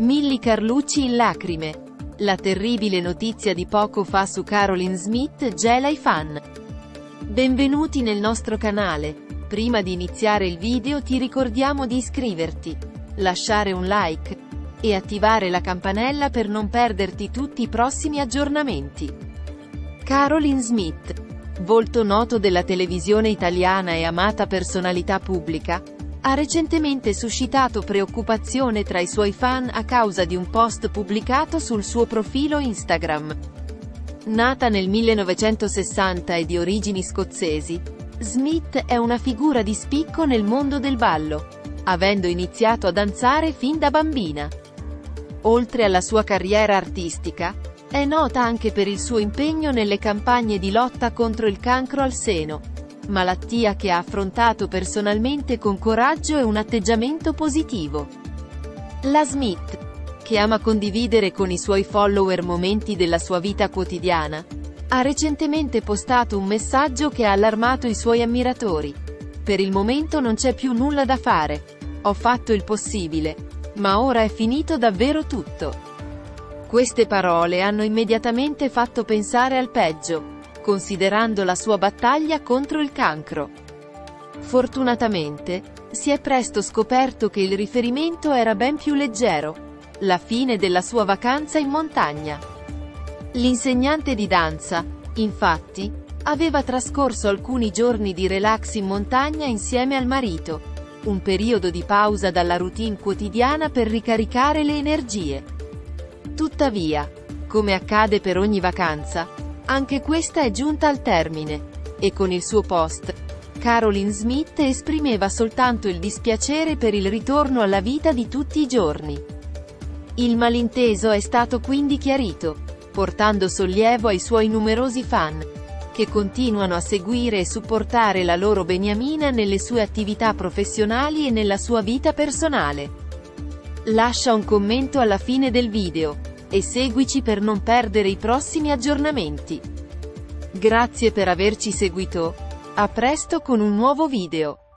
Milly Carlucci in lacrime. La terribile notizia di poco fa su Caroline Smith gela i fan. Benvenuti nel nostro canale. Prima di iniziare il video ti ricordiamo di iscriverti, lasciare un like e attivare la campanella per non perderti tutti i prossimi aggiornamenti. Caroline Smith. Volto noto della televisione italiana e amata personalità pubblica, ha recentemente suscitato preoccupazione tra i suoi fan a causa di un post pubblicato sul suo profilo Instagram. Nata nel 1960 e di origini scozzesi, Smith è una figura di spicco nel mondo del ballo, avendo iniziato a danzare fin da bambina. Oltre alla sua carriera artistica, è nota anche per il suo impegno nelle campagne di lotta contro il cancro al seno, malattia che ha affrontato personalmente con coraggio e un atteggiamento positivo. La Smith, che ama condividere con i suoi follower momenti della sua vita quotidiana, ha recentemente postato un messaggio che ha allarmato i suoi ammiratori. Per il momento non c'è più nulla da fare. Ho fatto il possibile. Ma ora è finito davvero tutto. Queste parole hanno immediatamente fatto pensare al peggio considerando la sua battaglia contro il cancro. Fortunatamente, si è presto scoperto che il riferimento era ben più leggero. La fine della sua vacanza in montagna. L'insegnante di danza, infatti, aveva trascorso alcuni giorni di relax in montagna insieme al marito. Un periodo di pausa dalla routine quotidiana per ricaricare le energie. Tuttavia, come accade per ogni vacanza, anche questa è giunta al termine. E con il suo post, Caroline Smith esprimeva soltanto il dispiacere per il ritorno alla vita di tutti i giorni. Il malinteso è stato quindi chiarito, portando sollievo ai suoi numerosi fan, che continuano a seguire e supportare la loro beniamina nelle sue attività professionali e nella sua vita personale. Lascia un commento alla fine del video e seguici per non perdere i prossimi aggiornamenti. Grazie per averci seguito. A presto con un nuovo video.